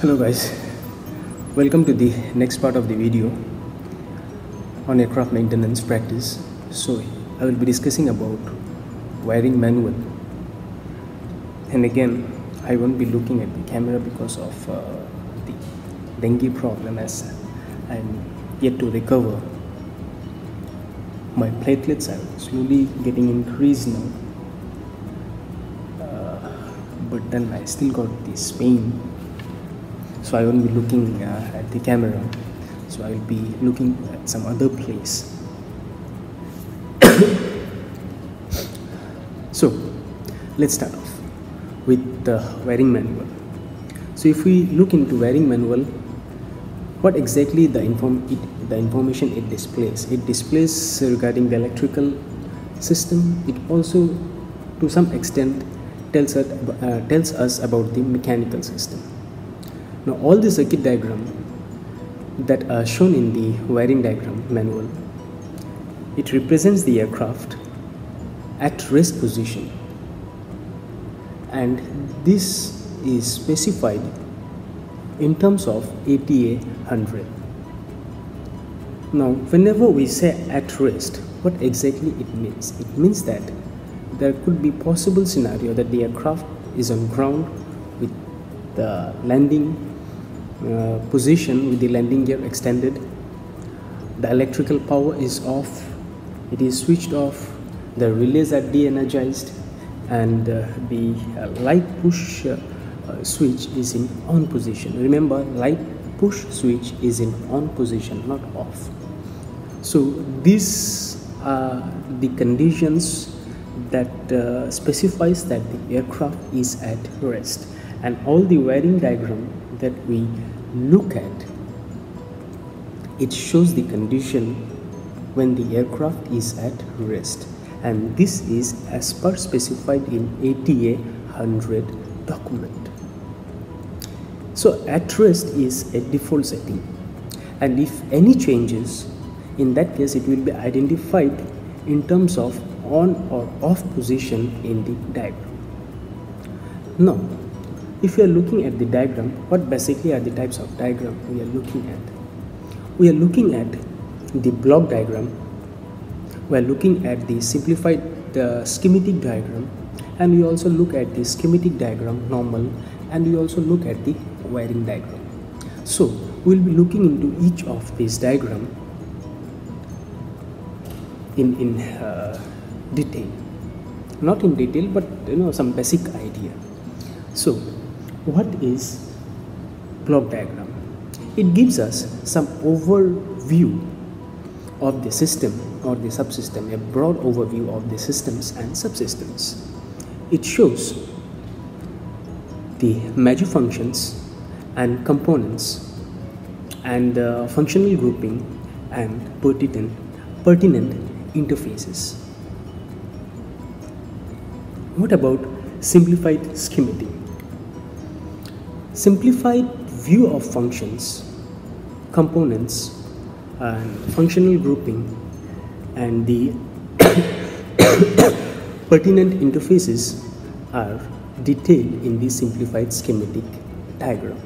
hello guys. Welcome to the next part of the video on aircraft maintenance practice. So i will be discussing about wiring manual. And again i won't be looking at the camera because of uh, the dengue problem as i'm yet to recover. My platelets are slowly getting increased now. Uh, but then i still got this pain so I won't be looking uh, at the camera. So I will be looking at some other place. So let's start off with the wiring manual. So if we look into wiring manual what exactly the inform it, the information it displays? It displays regarding the electrical system. It also to some extent tells us, uh, tells us about the mechanical system now all the circuit diagram that are shown in the wiring diagram manual, it represents the aircraft at rest position and this is specified in terms of ATA 100. Now whenever we say at rest, what exactly it means? It means that there could be possible scenario that the aircraft is on ground with the landing uh, position with the landing gear extended. The electrical power is off. It is switched off. The relays are de-energized. And uh, the uh, light push uh, switch is in on position. Remember light push switch is in on position not off. So these are the conditions that uh, specifies that the aircraft is at rest. And all the wiring diagram that we look at it shows the condition when the aircraft is at rest. And this is as per specified in ATA 100 document. So at rest is a default setting. And if any changes in that case it will be identified in terms of on or off position in the diagram. Now if we are looking at the diagram what basically are the types of diagram we are looking at? We are looking at the block diagram. We are looking at the simplified uh, schematic diagram. And we also look at the schematic diagram normal. And we also look at the wiring diagram. So we'll be looking into each of these diagram in in uh, detail. Not in detail but you know some basic idea. So what is block diagram? It gives us some overview of the system or the subsystem, a broad overview of the systems and subsystems. It shows the major functions and components and uh, functional grouping and pertinent, pertinent interfaces. What about simplified schematic? Simplified view of functions, components, and functional grouping, and the pertinent interfaces are detailed in the simplified schematic diagram.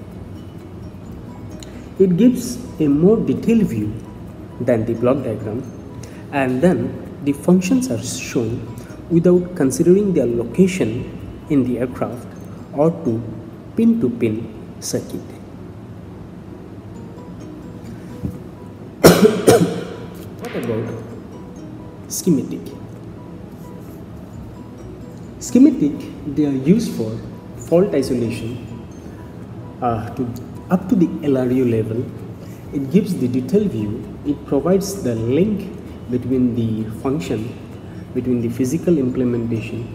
It gives a more detailed view than the block diagram and then the functions are shown without considering their location in the aircraft or to pin-to-pin circuit. what about schematic? Schematic, they are used for fault isolation uh, to up to the LRU level. It gives the detailed view. It provides the link between the function, between the physical implementation.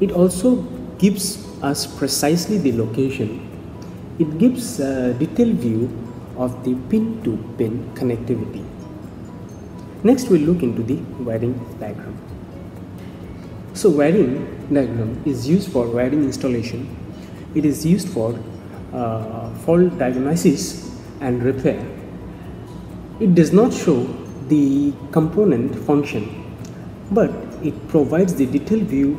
It also gives us precisely the location. It gives a detailed view of the pin-to-pin -pin connectivity. Next we'll look into the wiring diagram. So wiring diagram is used for wiring installation. It is used for uh, fault diagnosis and repair. It does not show the component function but it provides the detailed view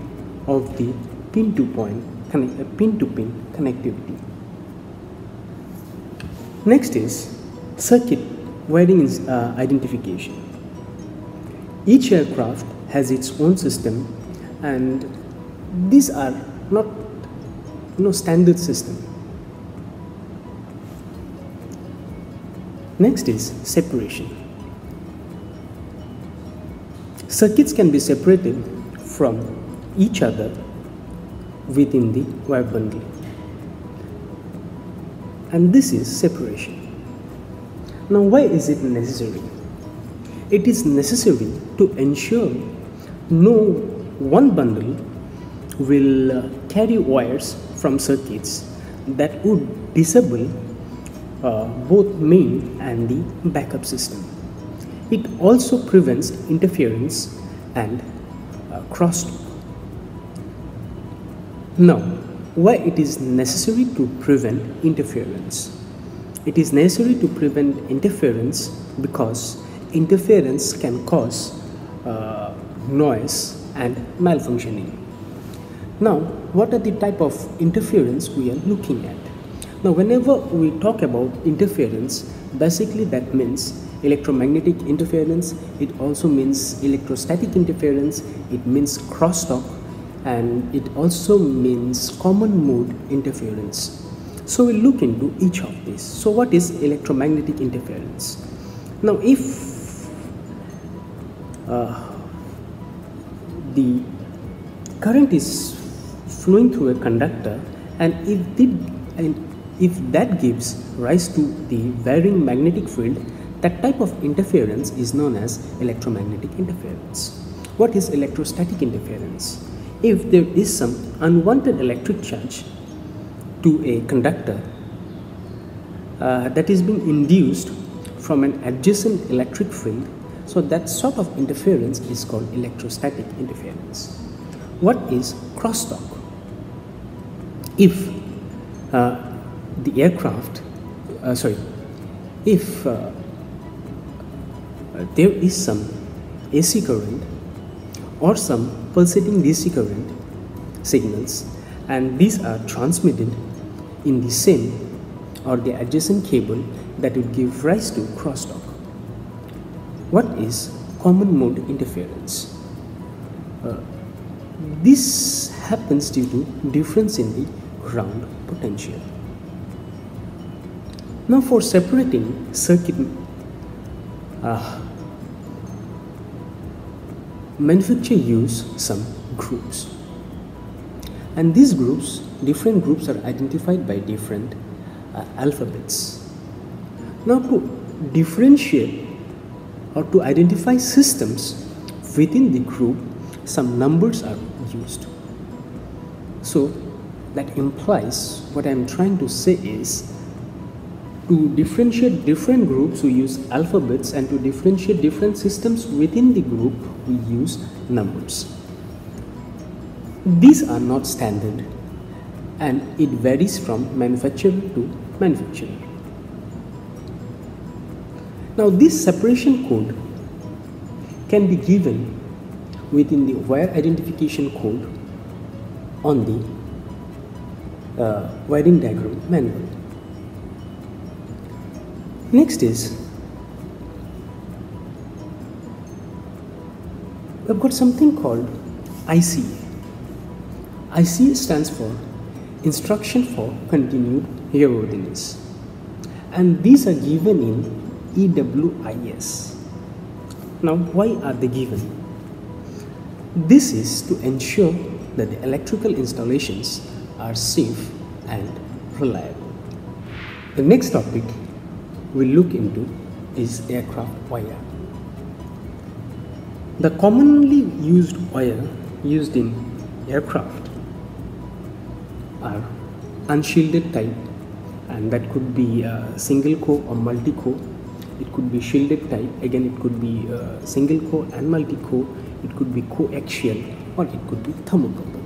of the pin-to-point pin-to-pin -pin connectivity. Next is circuit wiring uh, identification. Each aircraft has its own system and these are not you know, standard system. Next is separation. Circuits can be separated from each other within the wire bundle and this is separation. Now why is it necessary? It is necessary to ensure no one bundle will uh, carry wires from circuits that would disable uh, both main and the backup system. It also prevents interference and uh, crosstalk. Now, why it is necessary to prevent interference? It is necessary to prevent interference because interference can cause uh, noise and malfunctioning. Now, what are the type of interference we are looking at? Now, whenever we talk about interference, basically that means electromagnetic interference, it also means electrostatic interference, it means crosstalk, and it also means common mode interference. So we'll look into each of these. So what is electromagnetic interference? Now if uh, the current is flowing through a conductor and if, the, and if that gives rise to the varying magnetic field, that type of interference is known as electromagnetic interference. What is electrostatic interference? If there is some unwanted electric charge to a conductor uh, that is being induced from an adjacent electric field so that sort of interference is called electrostatic interference. What is crosstalk? If uh, the aircraft uh, sorry if uh, there is some AC current or some pulsating DC current signals and these are transmitted in the same or the adjacent cable that would give rise to crosstalk. What is common mode interference? Uh, this happens due to difference in the ground potential. Now for separating circuit uh, manufacturer use some groups. And these groups different groups are identified by different uh, alphabets. Now to differentiate or to identify systems within the group some numbers are used. So that implies what i'm trying to say is to differentiate different groups we use alphabets and to differentiate different systems within the group we use numbers. These are not standard and it varies from manufacturer to manufacturer. Now this separation code can be given within the wire identification code on the uh, wiring diagram manual. Next is we've got something called ICA. ICA stands for Instruction for Continued Airworthiness and these are given in EWIS. Now why are they given? This is to ensure that the electrical installations are safe and reliable. The next topic we'll look into is aircraft wire. The commonly used wire used in aircraft are unshielded type and that could be single core or multi core it could be shielded type again it could be single core and multi core it could be coaxial or it could be thermocouple.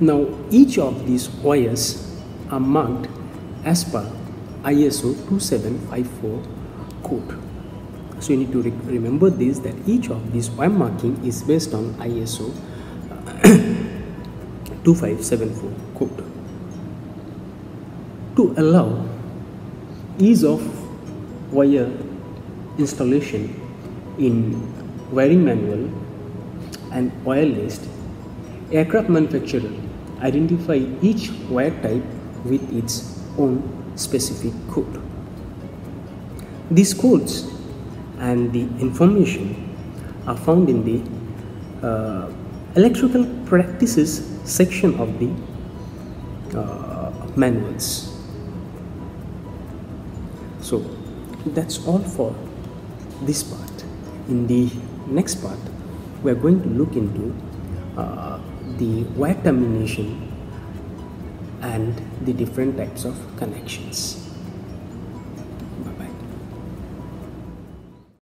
Now each of these wires are marked as per ISO 2754 code. So you need to re remember this that each of these wire marking is based on ISO uh, 2574 code. To allow ease of wire installation in wiring manual and wire list, aircraft manufacturer identify each wire type with its own specific code. These codes and the information are found in the uh, electrical practices section of the uh, manuals. So that's all for this part. In the next part, we are going to look into uh, the wire termination and the different types of connections.